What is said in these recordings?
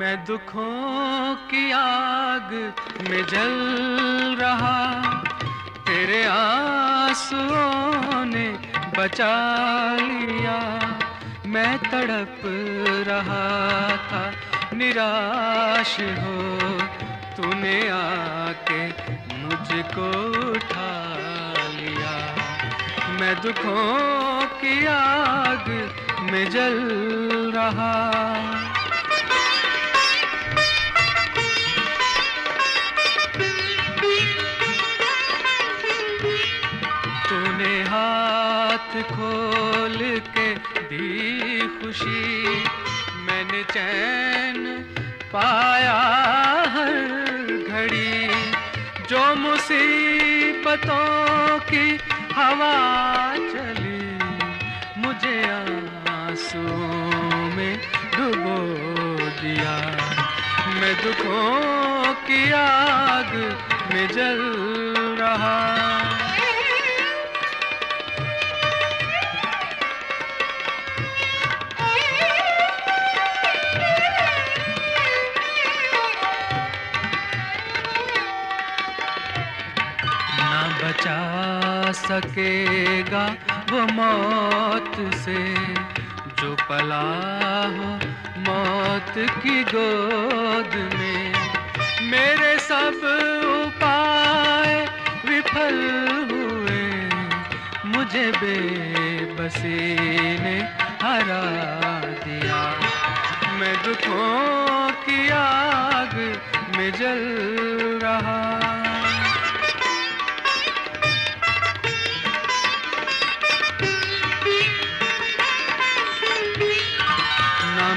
मैं दुखों की आग में जल रहा, तेरे आंसुओं ने बचा लिया। मैं तड़प रहा था, निराश हो, तूने आके मुझको उठा लिया। मैं दुखों की आग में जल रहा हाथ खोल के दी खुशी। मैंने चैन पाया हर घड़ी। जो मुसीबतों की हवा चली, मुझे आँसू में डुबो दिया। मैं दुखों की आग में जल रहा। बचा सकेगा वो मौत से। जो पला हो मौत की गोद में। मेरे सब उपाय विफल हुए। मुझे बेबसी ने हरा दिया। मैं दुखों की आग में जल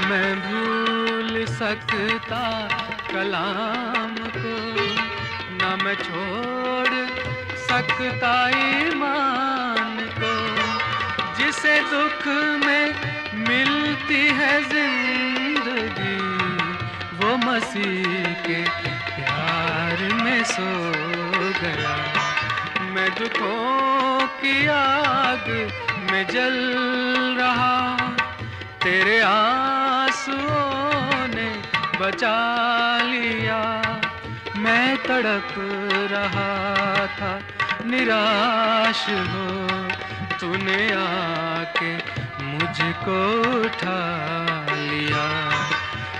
मैं भूल सकता कलाम को। न मैं छोड़ सकता ईमान को। जिसे दुख में मिलती है ज़िंदगी, वो मसीह के प्यार में सो गया। मैं दुखों की आग में जल रहा, तेरे ने बचा लिया। मैं तड़प रहा था, निराश हो। तूने आके मुझको उठा लिया।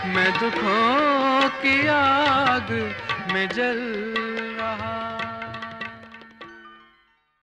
मैं दुखों की आग में जल